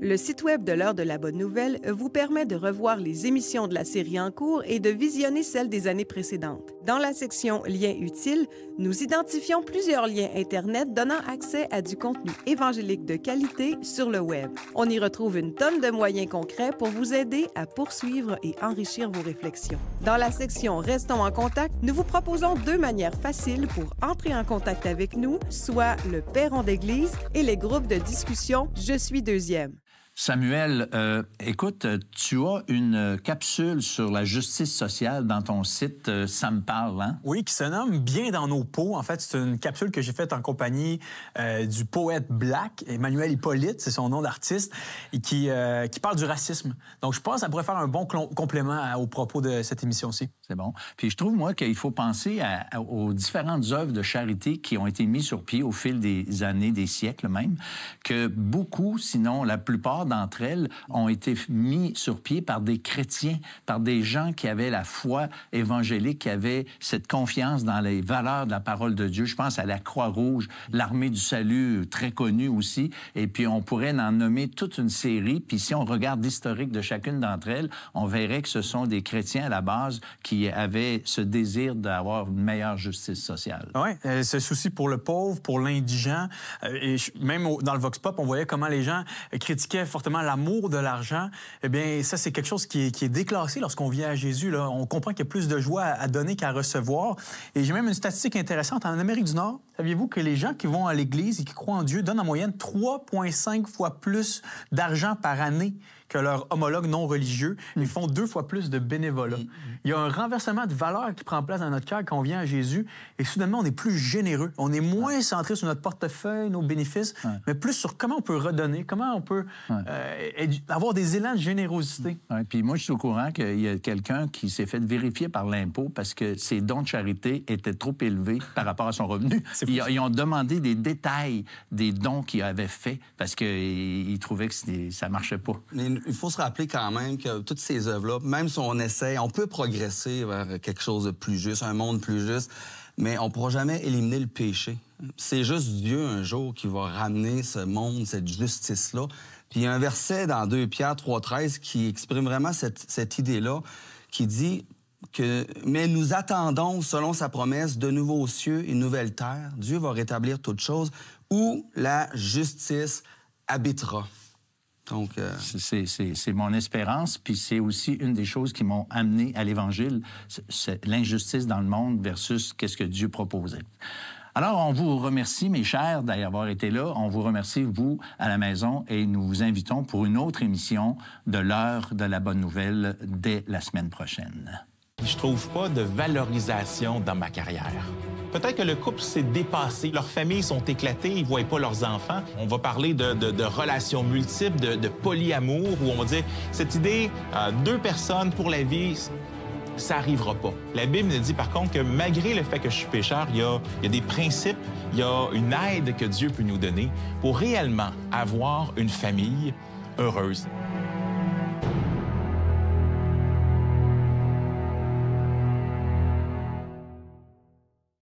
Le site web de l'heure de la bonne nouvelle vous permet de revoir les émissions de la série en cours et de visionner celles des années précédentes. Dans la section Liens utiles, nous identifions plusieurs liens Internet donnant accès à du contenu évangélique de qualité sur le web. On y retrouve une tonne de moyens concrets pour vous aider à poursuivre et enrichir vos réflexions. Dans la section Restons en contact, nous vous proposons deux manières faciles pour entrer en contact avec nous, soit le Perron d'Église et les groupes de discussion Je suis deuxième. Samuel, euh, écoute, tu as une capsule sur la justice sociale dans ton site euh, Ça me parle, hein? Oui, qui se nomme Bien dans nos peaux. En fait, c'est une capsule que j'ai faite en compagnie euh, du poète Black, Emmanuel Hippolyte, c'est son nom d'artiste, et qui, qui parle du racisme. Donc, je pense que ça pourrait faire un bon complément au propos de cette émission-ci. C'est bon. Puis je trouve, moi, qu'il faut penser aux différentes œuvres de charité qui ont été mises sur pied au fil des années, des siècles même, que beaucoup, sinon la plupart d'entre elles ont été mis sur pied par des chrétiens, par des gens qui avaient la foi évangélique, qui avaient cette confiance dans les valeurs de la parole de Dieu. Je pense à la Croix-Rouge, l'armée du salut, très connue aussi. Et puis, on pourrait en nommer toute une série. Puis, si on regarde l'historique de chacune d'entre elles, on verrait que ce sont des chrétiens à la base qui avaient ce désir d'avoir une meilleure justice sociale. Oui, euh, ce souci pour le pauvre, pour l'indigent. Euh, et même dans le Vox Pop, on voyait comment les gens critiquaient fortement l'amour de l'argent, eh bien, ça, c'est quelque chose qui est, déclassé lorsqu'on vient à Jésus. Là. On comprend qu'il y a plus de joie à donner qu'à recevoir. Et j'ai même une statistique intéressante. En Amérique du Nord, saviez-vous que les gens qui vont à l'Église et qui croient en Dieu donnent en moyenne 3,5 fois plus d'argent par année que leurs homologues non religieux. Ils mm. font deux fois plus de bénévolat? Mm, mm. Il y a un renversement de valeur qui prend place dans notre cœur quand on vient à Jésus et soudainement, on est plus généreux. On est moins centré sur notre portefeuille, nos bénéfices, mais plus sur comment on peut redonner, comment on peut euh, avoir des élans de générosité. Puis moi, je suis au courant qu'il y a quelqu'un qui s'est fait vérifier par l'impôt parce que ses dons de charité étaient trop élevés par rapport à son revenu. Ils, ils, ont demandé des détails des dons qu'il avait faits parce qu'ils trouvaient que ça marchait pas il faut se rappeler quand même que toutes ces œuvres-là, même si on essaie, on peut progresser vers quelque chose de plus juste, un monde plus juste, mais on ne pourra jamais éliminer le péché. C'est juste Dieu un jour qui va ramener ce monde, cette justice-là. Puis il y a un verset dans 2 Pierre 3,13 qui exprime vraiment cette, cette idée-là, qui dit que, mais nous attendons, selon sa promesse, de nouveaux cieux et une nouvelle terre. Dieu va rétablir toutes choses où la justice habitera. Donc, euh, c'est mon espérance, puis c'est aussi une des choses qui m'ont amené à l'Évangile, c'est l'injustice dans le monde versus qu'est-ce que Dieu proposait. Alors, on vous remercie, mes chers, d'avoir été là. On vous remercie, vous, à la maison, et nous vous invitons pour une autre émission de l'heure de la bonne nouvelle dès la semaine prochaine. Je trouve pas de valorisation dans ma carrière. Peut-être que le couple s'est dépassé, leurs familles sont éclatées, ils ne voient pas leurs enfants. On va parler de, relations multiples, de, polyamour, où on va dire cette idée, euh, deux personnes pour la vie, ça n'arrivera pas. La Bible nous dit par contre que malgré le fait que je suis pécheur, il y a, il y a des principes, il y a une aide que Dieu peut nous donner pour réellement avoir une famille heureuse.